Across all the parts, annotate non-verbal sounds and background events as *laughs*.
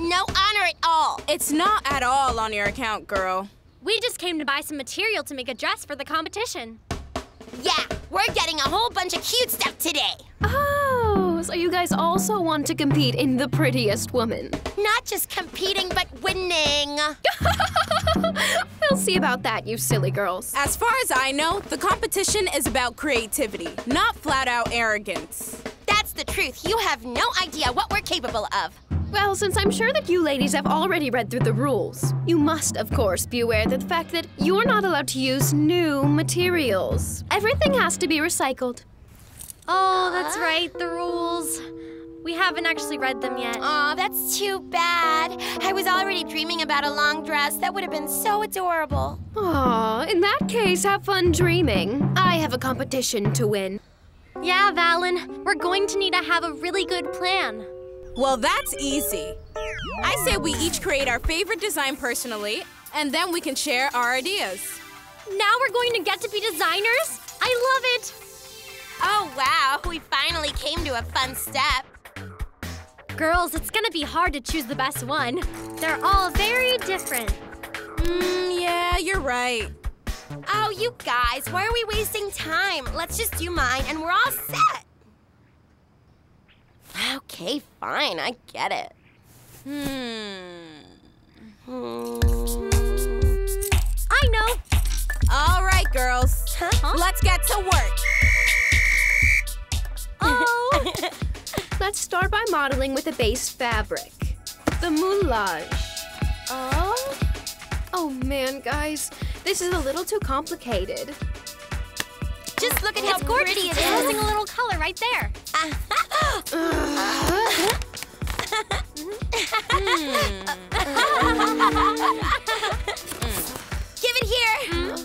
No honor at all. It's not at all on your account, girl. We just came to buy some material to make a dress for the competition. Yeah, we're getting a whole bunch of cute stuff today. Oh, so you guys also want to compete in the prettiest woman. Not just competing, but winning. *laughs* We'll see about that, you silly girls. As far as I know, the competition is about creativity, not flat out arrogance. That's the truth. You have no idea what we're capable of. Well, since I'm sure that you ladies have already read through the rules, you must, of course, be aware of the fact that you're not allowed to use new materials. Everything has to be recycled. Oh, that's right, the rules. We haven't actually read them yet. Aw, that's too bad. I was already dreaming about a long dress. That would have been so adorable. Aw, in that case, have fun dreaming. I have a competition to win. Yeah, Valen, we're going to need to have a really good plan. Well, that's easy. I say we each create our favorite design personally, and then we can share our ideas. Now we're going to get to be designers? I love it! Oh, wow. We finally came to a fun step. Girls, it's gonna be hard to choose the best one. They're all very different. Mm, yeah, you're right. Oh, you guys, why are we wasting time? Let's just do mine and we're all set. Okay, fine, I get it. Hmm. Hmm. I know! All right, girls. Huh? Let's get to work. *laughs* Oh! Let's start by modeling with a base fabric. The moulage. Oh? Oh man, guys, this is a little too complicated. Just look at it's how gorgeous. pretty it It's losing a little color right there. Give it here.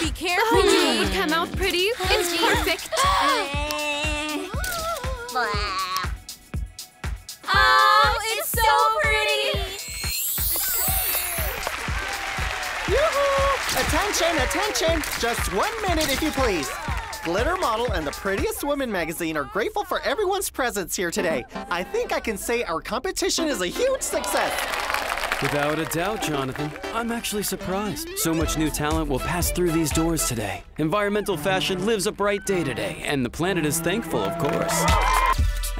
Be oh, careful, Oh, it would come out pretty. It's perfect. *gasps* oh, it's so pretty. Yoo-hoo! Attention, attention! Just one minute, if you please. Glitter Model and the Prettiest Woman magazine are grateful for everyone's presence here today. I think I can say our competition is a huge success. Without a doubt, Jonathan. I'm actually surprised. So much new talent will pass through these doors today. Environmental fashion lives a bright day today, and the planet is thankful, of course.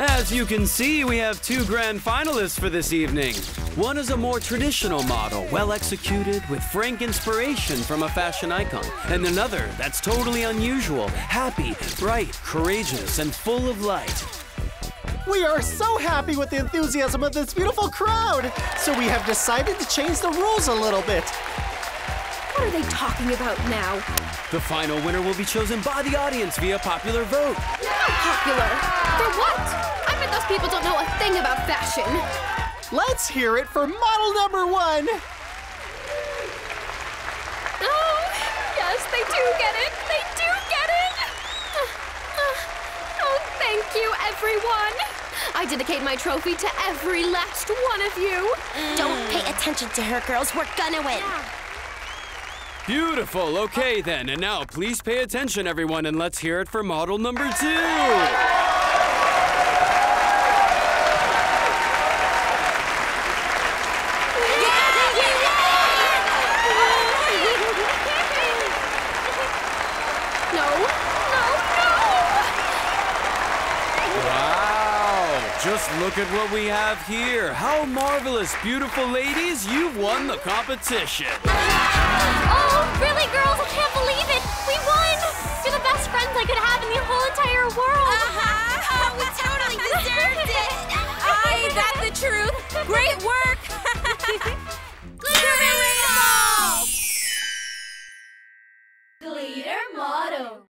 As you can see, we have two grand finalists for this evening. One is a more traditional model, well executed, with frank inspiration from a fashion icon. And another that's totally unusual, happy, bright, courageous, and full of light. We are so happy with the enthusiasm of this beautiful crowd. So we have decided to change the rules a little bit. What are they talking about now? The final winner will be chosen by the audience via popular vote. How popular. For what? I bet those people don't know a thing about fashion. Let's hear it for model number one. Oh, yes, they do get it. They do get it. Oh, thank you, everyone. I dedicate my trophy to every last one of you. Don't pay attention to her, girls. We're gonna win. Beautiful. Okay, then. And now, please pay attention, everyone, and let's hear it for model number two. *laughs* No. Just look at what we have here. How marvelous, beautiful ladies. You've won the competition. Oh, really, girls? I can't believe it. We won. You're the best friends I could have in the whole entire world. Uh-huh. Oh, we totally *laughs* deserved it. I, that's the truth. Great work. *laughs* Glitter, Glitter model.